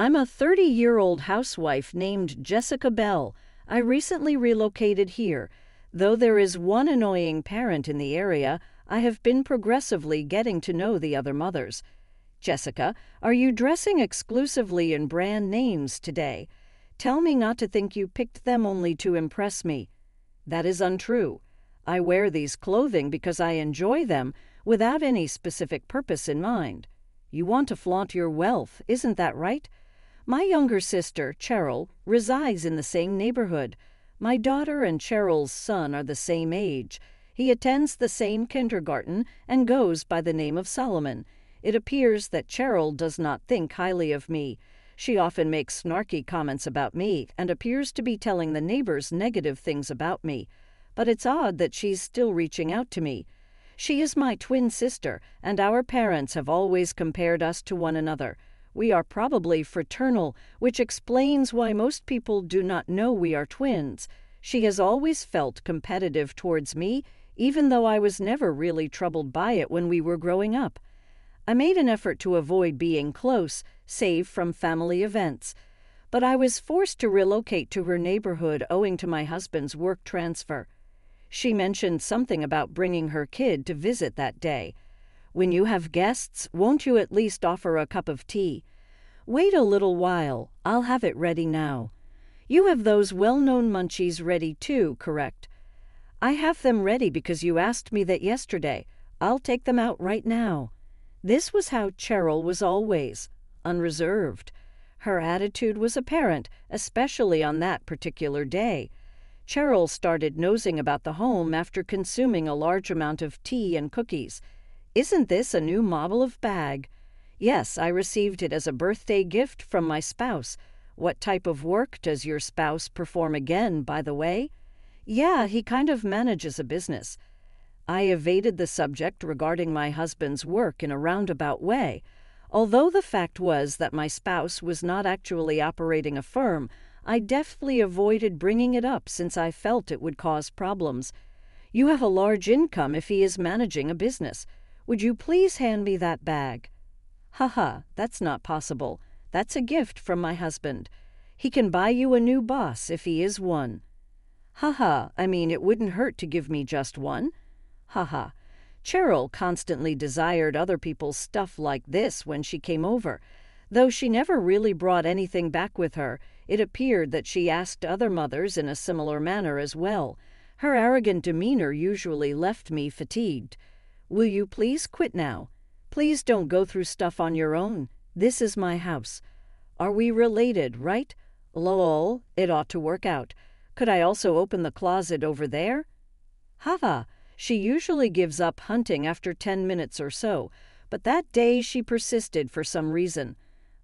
I'm a 30 year old housewife named Jessica Bell. I recently relocated here. Though there is one annoying parent in the area, I have been progressively getting to know the other mothers. Jessica, are you dressing exclusively in brand names today? Tell me not to think you picked them only to impress me. That is untrue. I wear these clothing because I enjoy them without any specific purpose in mind. You want to flaunt your wealth, isn't that right? My younger sister, Cheryl, resides in the same neighborhood. My daughter and Cheryl's son are the same age. He attends the same kindergarten and goes by the name of Solomon. It appears that Cheryl does not think highly of me. She often makes snarky comments about me and appears to be telling the neighbors negative things about me. But it's odd that she's still reaching out to me. She is my twin sister, and our parents have always compared us to one another. We are probably fraternal, which explains why most people do not know we are twins. She has always felt competitive towards me, even though I was never really troubled by it when we were growing up. I made an effort to avoid being close, save from family events, but I was forced to relocate to her neighborhood owing to my husband's work transfer. She mentioned something about bringing her kid to visit that day. When you have guests, won't you at least offer a cup of tea? Wait a little while. I'll have it ready now. You have those well known munchies ready too, correct? I have them ready because you asked me that yesterday. I'll take them out right now. This was how Cheryl was always unreserved. Her attitude was apparent, especially on that particular day. Cheryl started nosing about the home after consuming a large amount of tea and cookies. Isn't this a new model of bag? Yes, I received it as a birthday gift from my spouse. What type of work does your spouse perform again, by the way? Yeah, he kind of manages a business. I evaded the subject regarding my husband's work in a roundabout way. Although the fact was that my spouse was not actually operating a firm, I deftly avoided bringing it up since I felt it would cause problems. You have a large income if he is managing a business. Would you please hand me that bag? Ha ha, that's not possible. That's a gift from my husband. He can buy you a new boss if he is one. Ha ha, I mean, it wouldn't hurt to give me just one. Ha ha. Cheryl constantly desired other people's stuff like this when she came over. Though she never really brought anything back with her, it appeared that she asked other mothers in a similar manner as well. Her arrogant demeanor usually left me fatigued. Will you please quit now? Please don't go through stuff on your own. This is my house. Are we related, right? Lol, it ought to work out. Could I also open the closet over there? Hava, she usually gives up hunting after ten minutes or so, but that day she persisted for some reason.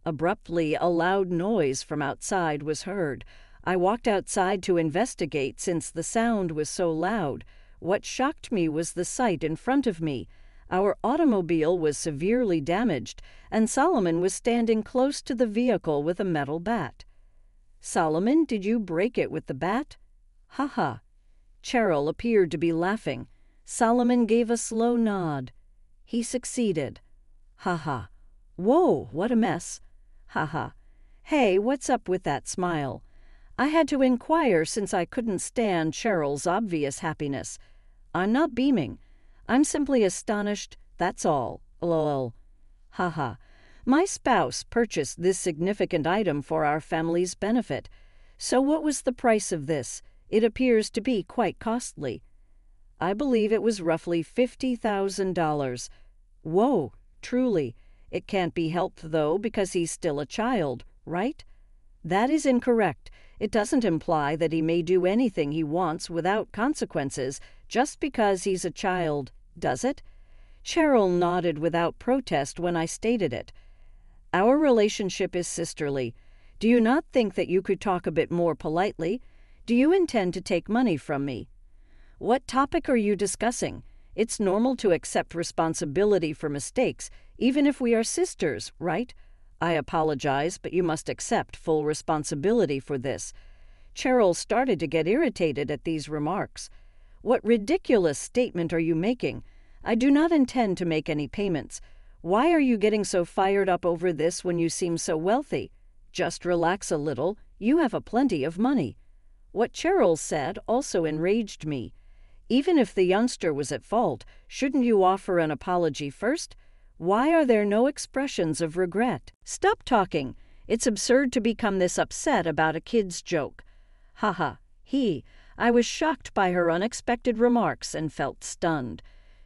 Abruptly, a loud noise from outside was heard. I walked outside to investigate since the sound was so loud. What shocked me was the sight in front of me. Our automobile was severely damaged, and Solomon was standing close to the vehicle with a metal bat. Solomon, did you break it with the bat? Ha ha. Cheryl appeared to be laughing. Solomon gave a slow nod. He succeeded. Ha ha. Whoa, what a mess. Ha ha. Hey, what's up with that smile? I had to inquire since I couldn't stand Cheryl's obvious happiness. I'm not beaming. I'm simply astonished, that's all. Lol. Ha ha. My spouse purchased this significant item for our family's benefit. So what was the price of this? It appears to be quite costly. I believe it was roughly $50,000. Whoa, truly. It can't be helped, though, because he's still a child, right? That is incorrect. It doesn't imply that he may do anything he wants without consequences just because he's a child, does it? Cheryl nodded without protest when I stated it. Our relationship is sisterly. Do you not think that you could talk a bit more politely? Do you intend to take money from me? What topic are you discussing? It's normal to accept responsibility for mistakes, even if we are sisters, right? I apologize, but you must accept full responsibility for this. Cheryl started to get irritated at these remarks. What ridiculous statement are you making? I do not intend to make any payments. Why are you getting so fired up over this when you seem so wealthy? Just relax a little. You have a plenty of money. What Cheryl said also enraged me. Even if the youngster was at fault, shouldn't you offer an apology first? Why are there no expressions of regret? Stop talking. It's absurd to become this upset about a kid's joke. Haha, he. I was shocked by her unexpected remarks and felt stunned.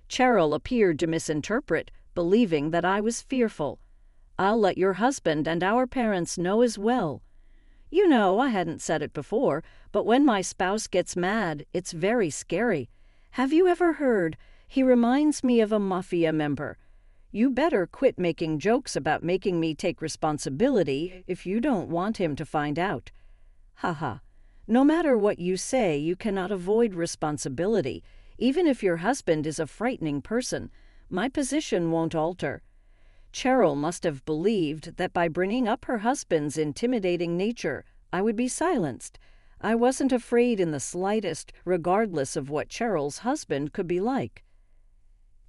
Cheryl appeared to misinterpret, believing that I was fearful. I'll let your husband and our parents know as well. You know, I hadn't said it before, but when my spouse gets mad, it's very scary. Have you ever heard? He reminds me of a mafia member. You better quit making jokes about making me take responsibility if you don't want him to find out. Ha ha. No matter what you say, you cannot avoid responsibility, even if your husband is a frightening person. My position won't alter. Cheryl must have believed that by bringing up her husband's intimidating nature, I would be silenced. I wasn't afraid in the slightest, regardless of what Cheryl's husband could be like.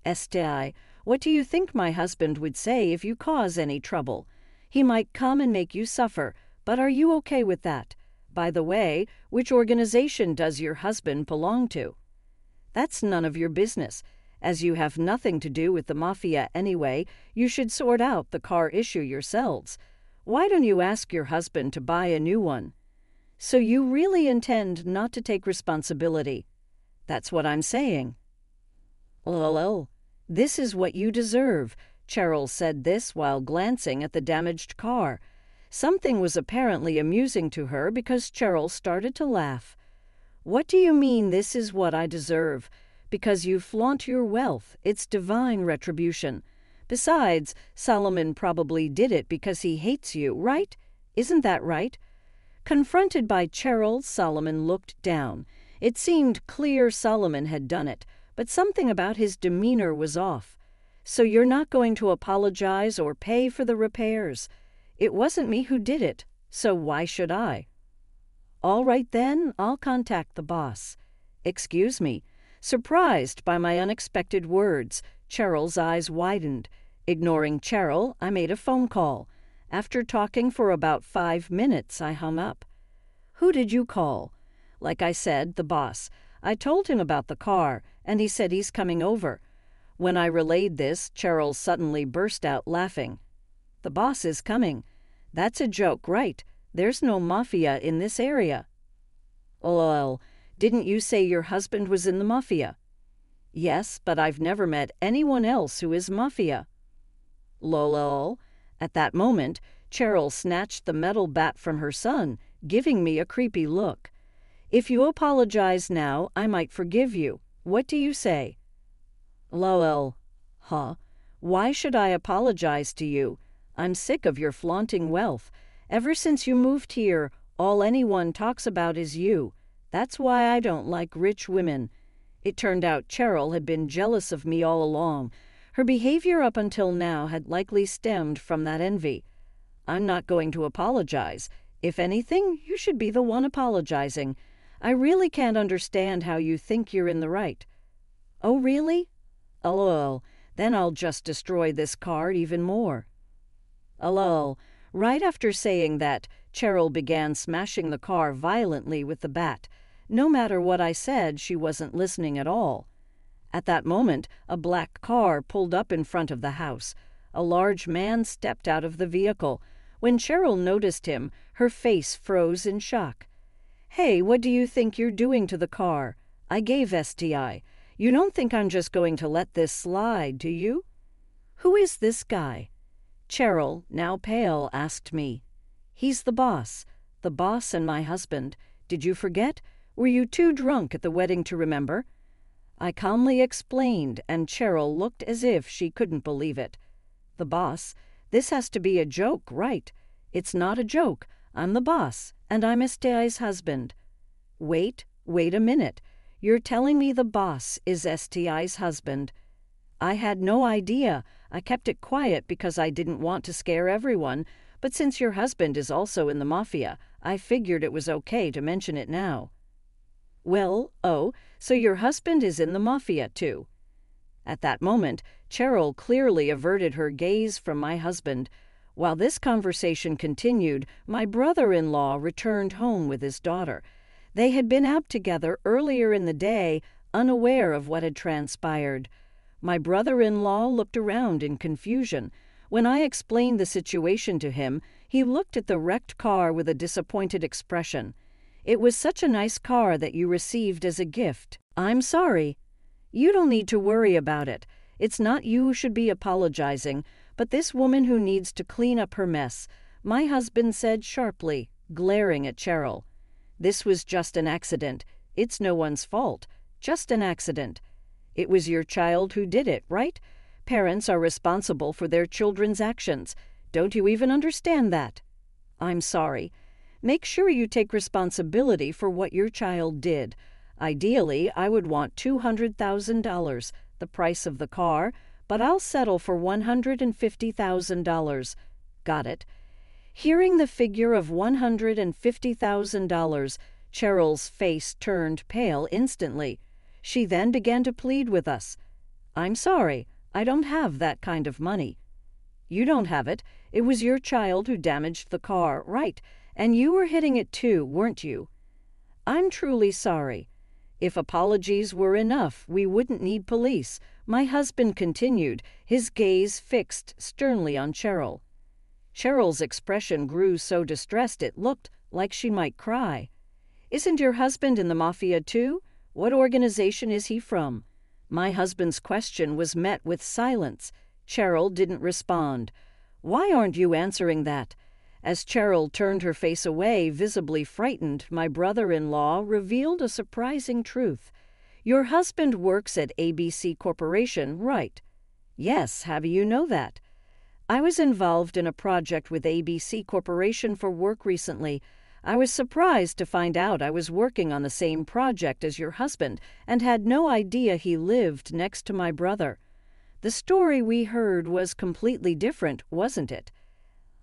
STI, what do you think my husband would say if you cause any trouble? He might come and make you suffer, but are you okay with that? By the way, which organization does your husband belong to? That's none of your business. As you have nothing to do with the mafia anyway, you should sort out the car issue yourselves. Why don't you ask your husband to buy a new one? So you really intend not to take responsibility. That's what I'm saying. Lol, this is what you deserve. Cheryl said this while glancing at the damaged car. Something was apparently amusing to her because Cheryl started to laugh. What do you mean this is what I deserve? because you flaunt your wealth. It's divine retribution. Besides, Solomon probably did it because he hates you, right? Isn't that right? Confronted by Cheryl, Solomon looked down. It seemed clear Solomon had done it, but something about his demeanor was off. So you're not going to apologize or pay for the repairs. It wasn't me who did it, so why should I? All right then, I'll contact the boss. Excuse me, Surprised by my unexpected words, Cheryl's eyes widened. Ignoring Cheryl, I made a phone call. After talking for about five minutes, I hung up. Who did you call? Like I said, the boss. I told him about the car, and he said he's coming over. When I relayed this, Cheryl suddenly burst out laughing. The boss is coming. That's a joke, right? There's no mafia in this area. Lol, didn't you say your husband was in the mafia? Yes, but I've never met anyone else who is mafia. Lol. At that moment, Cheryl snatched the metal bat from her son, giving me a creepy look. If you apologize now, I might forgive you. What do you say? Lol. Huh? Why should I apologize to you? I'm sick of your flaunting wealth. Ever since you moved here, all anyone talks about is you. That's why I don't like rich women. It turned out Cheryl had been jealous of me all along. Her behavior up until now had likely stemmed from that envy. I'm not going to apologize. If anything, you should be the one apologizing. I really can't understand how you think you're in the right. Oh, really? LOL. Then I'll just destroy this card even more. LOL. Right after saying that, Cheryl began smashing the car violently with the bat. No matter what I said, she wasn't listening at all. At that moment, a black car pulled up in front of the house. A large man stepped out of the vehicle. When Cheryl noticed him, her face froze in shock. Hey, what do you think you're doing to the car? I gave STI. You don't think I'm just going to let this slide, do you? Who is this guy? Cheryl, now pale, asked me. He's the boss. The boss and my husband. Did you forget? Were you too drunk at the wedding to remember? I calmly explained, and Cheryl looked as if she couldn't believe it. The boss, this has to be a joke, right? It's not a joke. I'm the boss, and I'm STI's husband. Wait, wait a minute. You're telling me the boss is STI's husband. I had no idea. I kept it quiet because I didn't want to scare everyone, but since your husband is also in the mafia, I figured it was okay to mention it now. Well, oh, so your husband is in the mafia, too. At that moment, Cheryl clearly averted her gaze from my husband. While this conversation continued, my brother in law returned home with his daughter. They had been out together earlier in the day, unaware of what had transpired. My brother in law looked around in confusion. When I explained the situation to him, he looked at the wrecked car with a disappointed expression. It was such a nice car that you received as a gift. I'm sorry. You don't need to worry about it. It's not you who should be apologizing, but this woman who needs to clean up her mess, my husband said sharply, glaring at Cheryl. This was just an accident. It's no one's fault. Just an accident. It was your child who did it, right? Parents are responsible for their children's actions. Don't you even understand that? I'm sorry. Make sure you take responsibility for what your child did. Ideally, I would want $200,000, the price of the car, but I'll settle for $150,000. Got it. Hearing the figure of $150,000, Cheryl's face turned pale instantly. She then began to plead with us. I'm sorry, I don't have that kind of money. You don't have it. It was your child who damaged the car, right? And you were hitting it too, weren't you? I'm truly sorry. If apologies were enough, we wouldn't need police. My husband continued, his gaze fixed sternly on Cheryl. Cheryl's expression grew so distressed it looked like she might cry. Isn't your husband in the mafia too? What organization is he from? My husband's question was met with silence. Cheryl didn't respond. Why aren't you answering that? As Cheryl turned her face away, visibly frightened, my brother in law revealed a surprising truth. Your husband works at ABC Corporation, right? Yes, how do you know that? I was involved in a project with ABC Corporation for work recently. I was surprised to find out I was working on the same project as your husband and had no idea he lived next to my brother. The story we heard was completely different, wasn't it?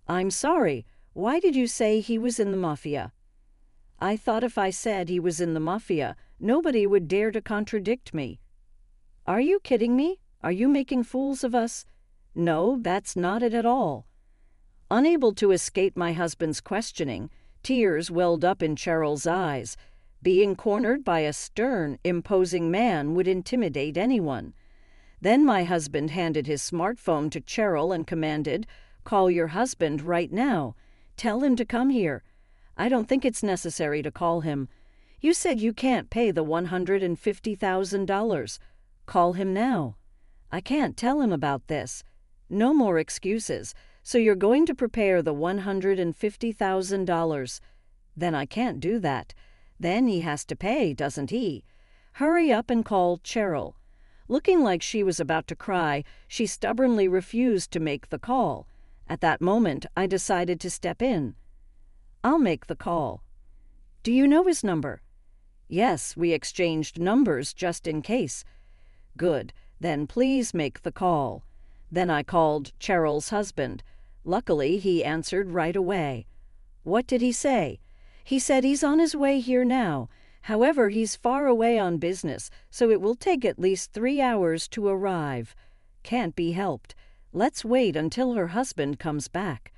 I'm sorry. Why did you say he was in the Mafia? I thought if I said he was in the Mafia, nobody would dare to contradict me. Are you kidding me? Are you making fools of us? No, that's not it at all. Unable to escape my husband's questioning, tears welled up in Cheryl's eyes. Being cornered by a stern, imposing man would intimidate anyone. Then my husband handed his smartphone to Cheryl and commanded, Call your husband right now. Tell him to come here. I don't think it's necessary to call him. You said you can't pay the $150,000. Call him now. I can't tell him about this. No more excuses. So you're going to prepare the $150,000. Then I can't do that. Then he has to pay, doesn't he? Hurry up and call Cheryl. Looking like she was about to cry, she stubbornly refused to make the call. At that moment, I decided to step in. I'll make the call. Do you know his number? Yes, we exchanged numbers just in case. Good. Then please make the call. Then I called Cheryl's husband. Luckily, he answered right away. What did he say? He said he's on his way here now. However, he's far away on business, so it will take at least three hours to arrive. Can't be helped. Let's wait until her husband comes back.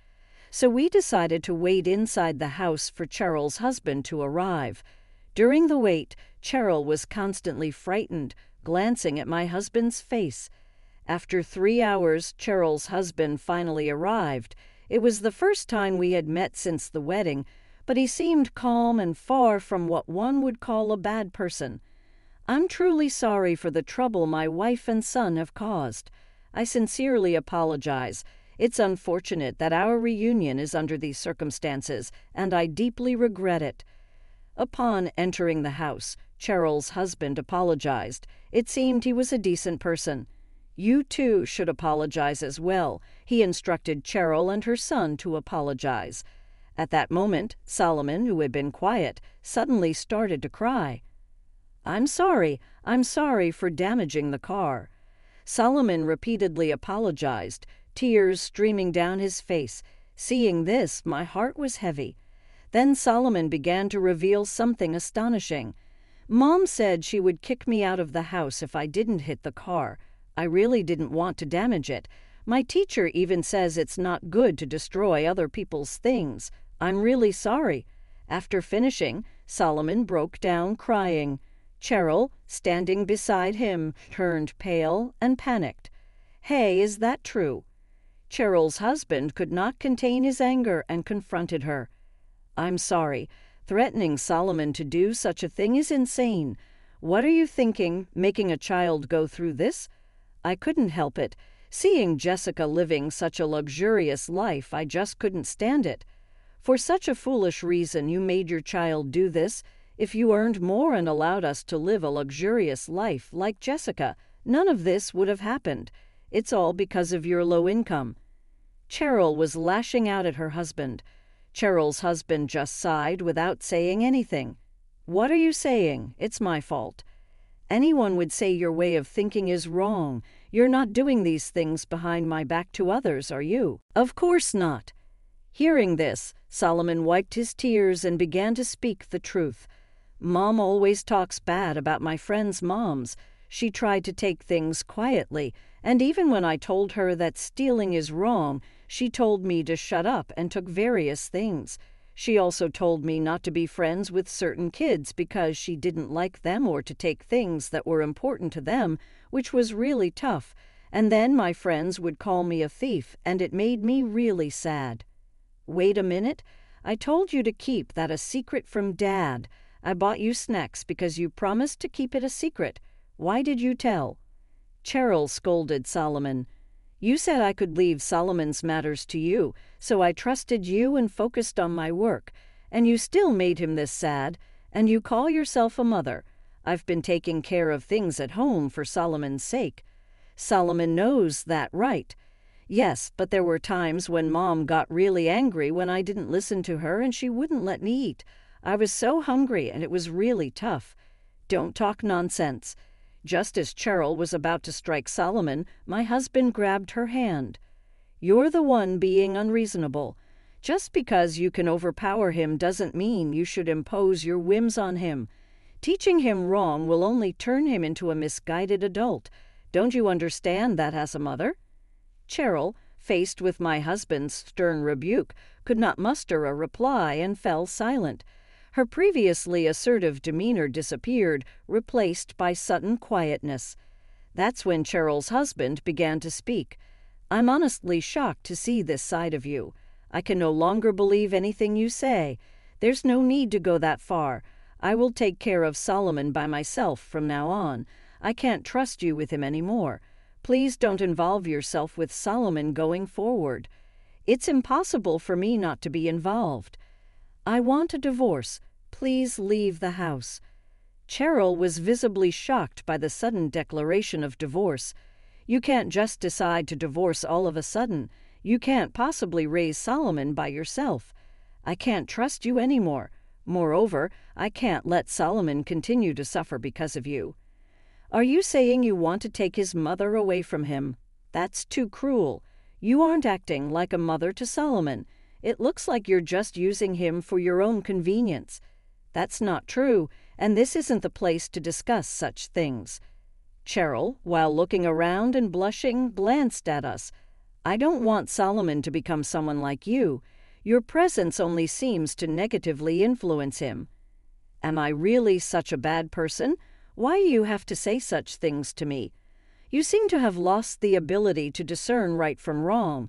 So we decided to wait inside the house for Cheryl's husband to arrive. During the wait, Cheryl was constantly frightened, glancing at my husband's face. After three hours, Cheryl's husband finally arrived. It was the first time we had met since the wedding, but he seemed calm and far from what one would call a bad person. I'm truly sorry for the trouble my wife and son have caused. I sincerely apologize. It's unfortunate that our reunion is under these circumstances, and I deeply regret it. Upon entering the house, Cheryl's husband apologized. It seemed he was a decent person. You too should apologize as well. He instructed Cheryl and her son to apologize. At that moment, Solomon, who had been quiet, suddenly started to cry. I'm sorry. I'm sorry for damaging the car. Solomon repeatedly apologized, tears streaming down his face. Seeing this, my heart was heavy. Then Solomon began to reveal something astonishing. Mom said she would kick me out of the house if I didn't hit the car. I really didn't want to damage it. My teacher even says it's not good to destroy other people's things. I'm really sorry. After finishing, Solomon broke down crying. Cheryl, standing beside him, turned pale and panicked. Hey, is that true? Cheryl's husband could not contain his anger and confronted her. I'm sorry. Threatening Solomon to do such a thing is insane. What are you thinking, making a child go through this? I couldn't help it. Seeing Jessica living such a luxurious life, I just couldn't stand it. For such a foolish reason, you made your child do this. If you earned more and allowed us to live a luxurious life like Jessica, none of this would have happened. It's all because of your low income. Cheryl was lashing out at her husband. Cheryl's husband just sighed without saying anything. What are you saying? It's my fault. Anyone would say your way of thinking is wrong. You're not doing these things behind my back to others, are you? Of course not. Hearing this, Solomon wiped his tears and began to speak the truth. Mom always talks bad about my friends' moms. She tried to take things quietly, and even when I told her that stealing is wrong, she told me to shut up and took various things. She also told me not to be friends with certain kids because she didn't like them or to take things that were important to them, which was really tough. And then my friends would call me a thief, and it made me really sad. Wait a minute. I told you to keep that a secret from Dad. I bought you snacks because you promised to keep it a secret. Why did you tell? Cheryl scolded Solomon. You said I could leave Solomon's matters to you, so I trusted you and focused on my work. And you still made him this sad, and you call yourself a mother. I've been taking care of things at home for Solomon's sake. Solomon knows that, right? Yes, but there were times when Mom got really angry when I didn't listen to her and she wouldn't let me eat. I was so hungry and it was really tough. Don't talk nonsense. Just as Cheryl was about to strike Solomon, my husband grabbed her hand. You're the one being unreasonable. Just because you can overpower him doesn't mean you should impose your whims on him. Teaching him wrong will only turn him into a misguided adult. Don't you understand that as a mother? Cheryl, faced with my husband's stern rebuke, could not muster a reply and fell silent. Her previously assertive demeanor disappeared, replaced by sudden quietness. That's when Cheryl's husband began to speak. I'm honestly shocked to see this side of you. I can no longer believe anything you say. There's no need to go that far. I will take care of Solomon by myself from now on. I can't trust you with him any more. Please don't involve yourself with Solomon going forward. It's impossible for me not to be involved. I want a divorce. Please leave the house. Cheryl was visibly shocked by the sudden declaration of divorce. You can't just decide to divorce all of a sudden. You can't possibly raise Solomon by yourself. I can't trust you any more. Moreover, I can't let Solomon continue to suffer because of you. Are you saying you want to take his mother away from him? That's too cruel. You aren't acting like a mother to Solomon. It looks like you're just using him for your own convenience. That's not true, and this isn't the place to discuss such things. Cheryl, while looking around and blushing, glanced at us. I don't want Solomon to become someone like you. Your presence only seems to negatively influence him. Am I really such a bad person? Why you have to say such things to me? You seem to have lost the ability to discern right from wrong.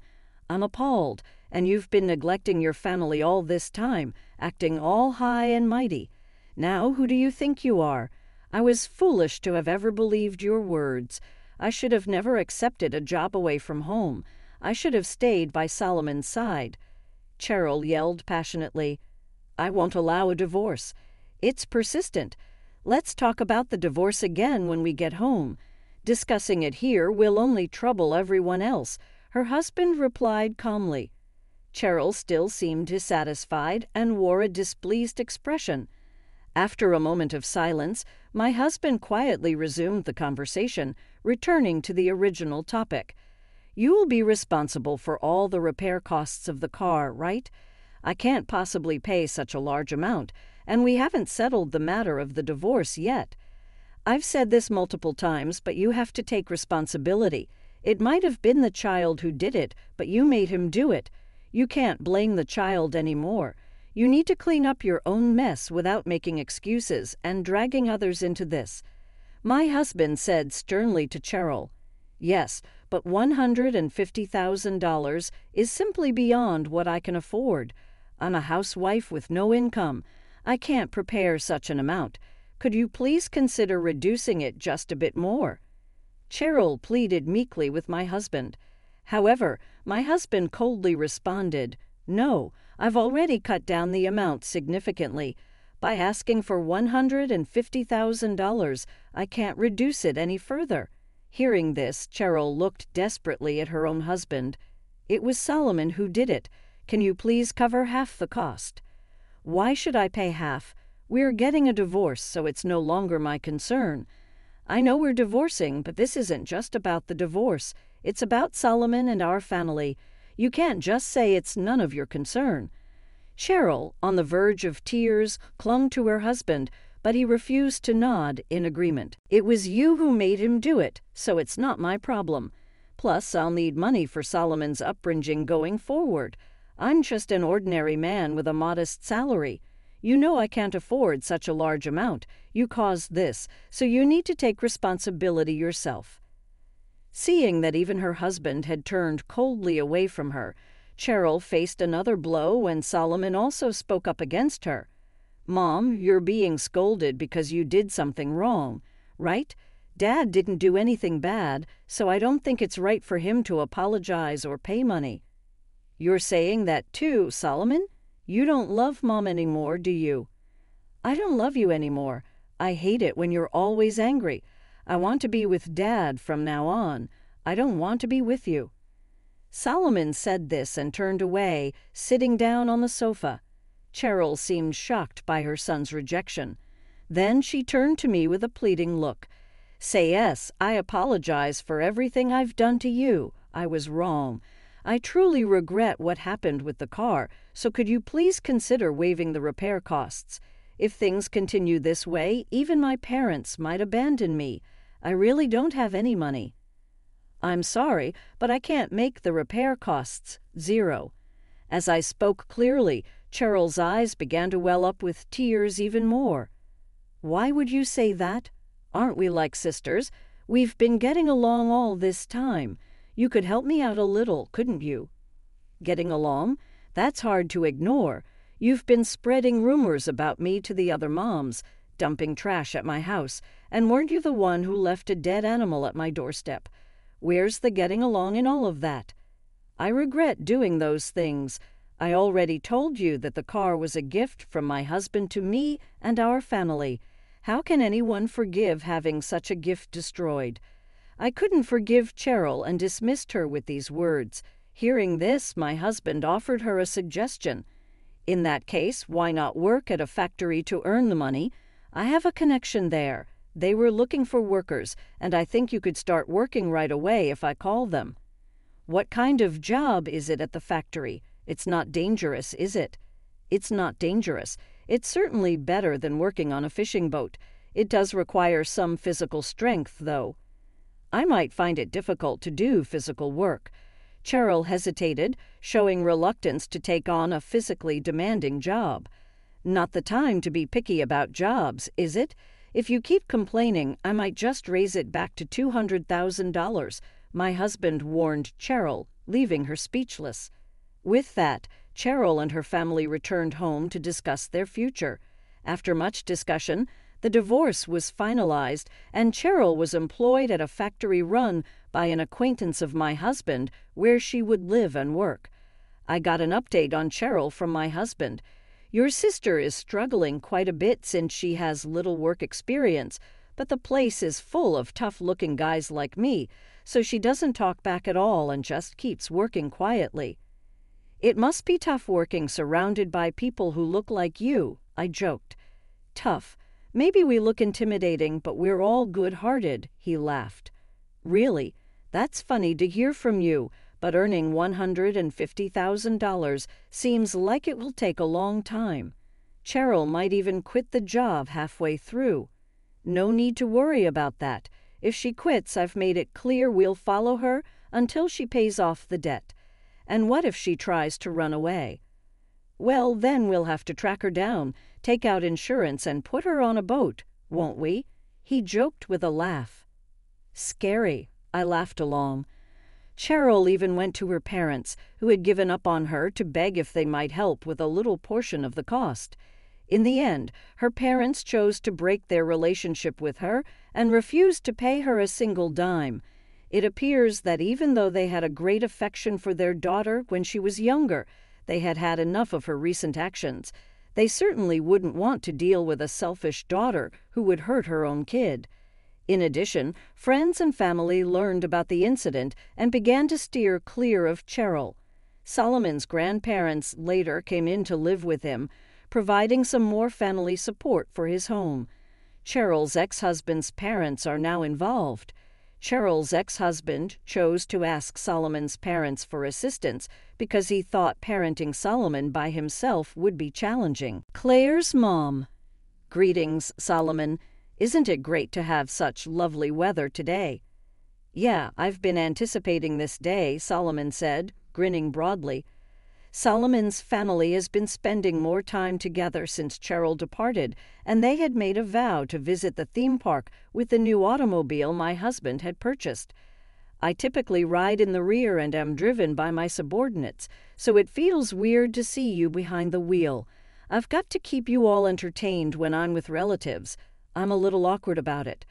I'm appalled and you've been neglecting your family all this time, acting all high and mighty. Now who do you think you are? I was foolish to have ever believed your words. I should have never accepted a job away from home. I should have stayed by Solomon's side. Cheryl yelled passionately. I won't allow a divorce. It's persistent. Let's talk about the divorce again when we get home. Discussing it here will only trouble everyone else. Her husband replied calmly. Cheryl still seemed dissatisfied and wore a displeased expression. After a moment of silence, my husband quietly resumed the conversation, returning to the original topic. You will be responsible for all the repair costs of the car, right? I can't possibly pay such a large amount, and we haven't settled the matter of the divorce yet. I've said this multiple times, but you have to take responsibility. It might have been the child who did it, but you made him do it. You can't blame the child anymore. You need to clean up your own mess without making excuses and dragging others into this. My husband said sternly to Cheryl, Yes, but $150,000 is simply beyond what I can afford. I'm a housewife with no income. I can't prepare such an amount. Could you please consider reducing it just a bit more? Cheryl pleaded meekly with my husband. However, my husband coldly responded, No, I've already cut down the amount significantly. By asking for $150,000, I can't reduce it any further. Hearing this, Cheryl looked desperately at her own husband. It was Solomon who did it. Can you please cover half the cost? Why should I pay half? We're getting a divorce, so it's no longer my concern. I know we're divorcing, but this isn't just about the divorce. It's about Solomon and our family. You can't just say it's none of your concern. Cheryl, on the verge of tears, clung to her husband, but he refused to nod in agreement. It was you who made him do it, so it's not my problem. Plus, I'll need money for Solomon's upbringing going forward. I'm just an ordinary man with a modest salary. You know I can't afford such a large amount. You caused this, so you need to take responsibility yourself. Seeing that even her husband had turned coldly away from her, Cheryl faced another blow when Solomon also spoke up against her. Mom, you're being scolded because you did something wrong, right? Dad didn't do anything bad, so I don't think it's right for him to apologize or pay money. You're saying that too, Solomon? You don't love Mom anymore, do you? I don't love you anymore. I hate it when you're always angry. I want to be with Dad from now on. I don't want to be with you. Solomon said this and turned away, sitting down on the sofa. Cheryl seemed shocked by her son's rejection. Then she turned to me with a pleading look. Say yes, I apologize for everything I've done to you. I was wrong. I truly regret what happened with the car, so could you please consider waiving the repair costs? If things continue this way, even my parents might abandon me. I really don't have any money. I'm sorry, but I can't make the repair costs zero. As I spoke clearly, Cheryl's eyes began to well up with tears even more. Why would you say that? Aren't we like sisters? We've been getting along all this time. You could help me out a little, couldn't you? Getting along? That's hard to ignore. You've been spreading rumors about me to the other moms, dumping trash at my house, and weren't you the one who left a dead animal at my doorstep? Where's the getting along in all of that? I regret doing those things. I already told you that the car was a gift from my husband to me and our family. How can anyone forgive having such a gift destroyed? I couldn't forgive Cheryl and dismissed her with these words. Hearing this, my husband offered her a suggestion. In that case, why not work at a factory to earn the money? I have a connection there. They were looking for workers, and I think you could start working right away if I call them. What kind of job is it at the factory? It's not dangerous, is it? It's not dangerous. It's certainly better than working on a fishing boat. It does require some physical strength, though. I might find it difficult to do physical work. Cheryl hesitated, showing reluctance to take on a physically demanding job. Not the time to be picky about jobs, is it? If you keep complaining, I might just raise it back to $200,000, my husband warned Cheryl, leaving her speechless. With that, Cheryl and her family returned home to discuss their future. After much discussion, the divorce was finalized, and Cheryl was employed at a factory run by an acquaintance of my husband where she would live and work. I got an update on Cheryl from my husband. Your sister is struggling quite a bit since she has little work experience, but the place is full of tough looking guys like me, so she doesn't talk back at all and just keeps working quietly. It must be tough working surrounded by people who look like you, I joked. Tough. Maybe we look intimidating, but we're all good hearted, he laughed. Really? That's funny to hear from you but earning $150,000 seems like it will take a long time. Cheryl might even quit the job halfway through. No need to worry about that. If she quits, I've made it clear we'll follow her until she pays off the debt. And what if she tries to run away? Well, then we'll have to track her down, take out insurance, and put her on a boat, won't we? He joked with a laugh. Scary, I laughed along. Cheryl even went to her parents, who had given up on her, to beg if they might help with a little portion of the cost. In the end, her parents chose to break their relationship with her and refused to pay her a single dime. It appears that even though they had a great affection for their daughter when she was younger, they had had enough of her recent actions. They certainly wouldn't want to deal with a selfish daughter who would hurt her own kid. In addition, friends and family learned about the incident and began to steer clear of Cheryl. Solomon's grandparents later came in to live with him, providing some more family support for his home. Cheryl's ex husband's parents are now involved. Cheryl's ex husband chose to ask Solomon's parents for assistance because he thought parenting Solomon by himself would be challenging. Claire's mom. Greetings, Solomon. Isn't it great to have such lovely weather today? Yeah, I've been anticipating this day, Solomon said, grinning broadly. Solomon's family has been spending more time together since Cheryl departed, and they had made a vow to visit the theme park with the new automobile my husband had purchased. I typically ride in the rear and am driven by my subordinates, so it feels weird to see you behind the wheel. I've got to keep you all entertained when I'm with relatives. I'm a little awkward about it.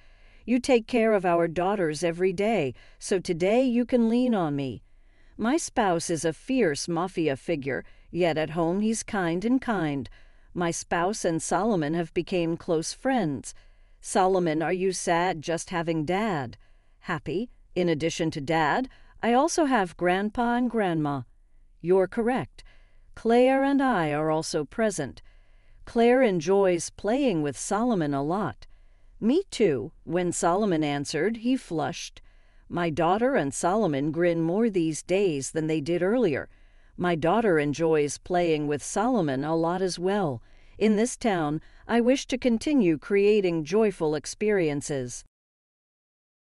You take care of our daughters every day, so today you can lean on me. My spouse is a fierce mafia figure, yet at home he's kind and kind. My spouse and Solomon have become close friends. Solomon, are you sad just having dad? Happy. In addition to dad, I also have grandpa and grandma. You're correct. Claire and I are also present. Claire enjoys playing with Solomon a lot. Me too. When Solomon answered, he flushed. My daughter and Solomon grin more these days than they did earlier. My daughter enjoys playing with Solomon a lot as well. In this town, I wish to continue creating joyful experiences.